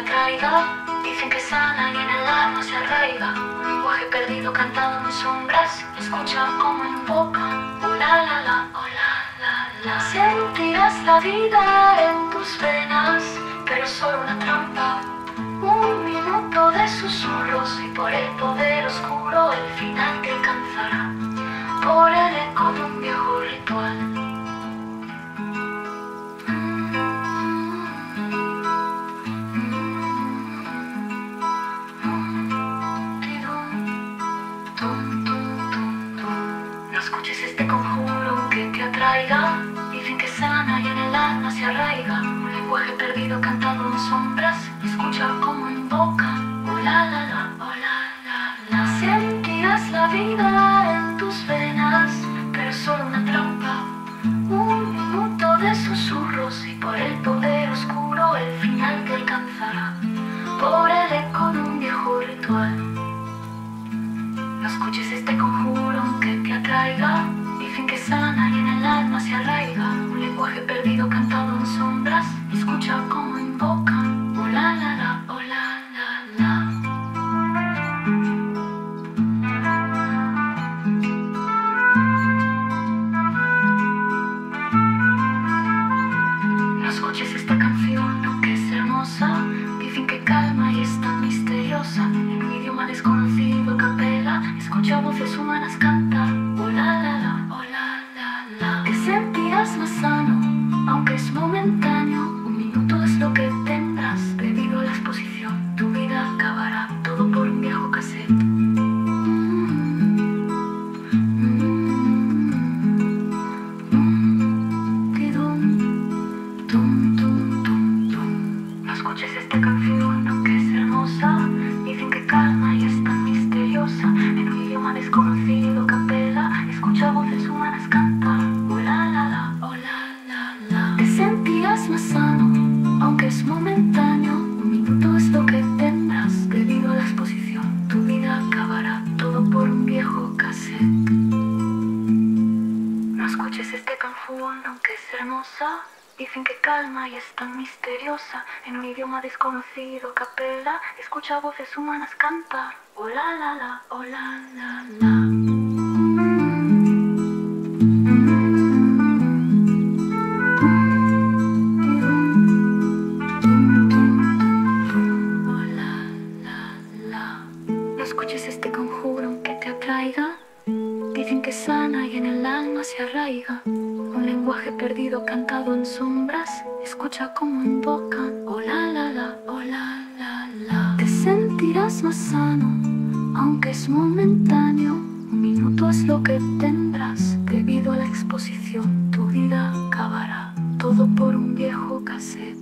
atraiga. Dicen que sana y en el alma se arraiga. Un lenguaje perdido cantado en sombras. Escucha como invoca. Oh la la la, oh la la la. Sentirás la vida en tus venas, pero solo una trampa. Un minuto de susurros y por el poder oscuro el final que alcanzará. Por el eco de un viejo ritual. Arraiga. Un lenguaje perdido cantado en sombras. Escucha como invoca. Oh la la la, oh la la la. Sentirás la vida en tus venas, pero solo una trampa. Un minuto de susurros y por el poder oscuro el final que alcanzará. Por el eco de un viejo ritual. No escuches este conjuro aunque te atraiga. Dicen que sana y en el alma se arraiga. Un lenguaje perdido cantado. Escucha como invoca. Oh la la la, oh la la. No escuches esta canción, aunque es hermosa. Dicen que calma y es tan misteriosa. En un idioma desconocido, capela. Escucha voces humanas cantar. Oh la la la, oh la más sano, aunque es momentáneo. Escuches este canción, aunque es hermosa. Dicen que calma y es tan misteriosa. En un idioma desconocido, capela. Escucha voces humanas cantar. Oh la la la, oh la la la. Oh escuches este conjuro aunque te atraiga. Que sana y en el alma se arraiga. Un lenguaje perdido cantado en sombras. Escucha como invocan. Oh la la la, oh la la la. Te sentirás más sano, aunque es momentáneo. Un minuto es lo que tendrás. Debido a la exposición, tu vida acabará. Todo por un viejo cassette.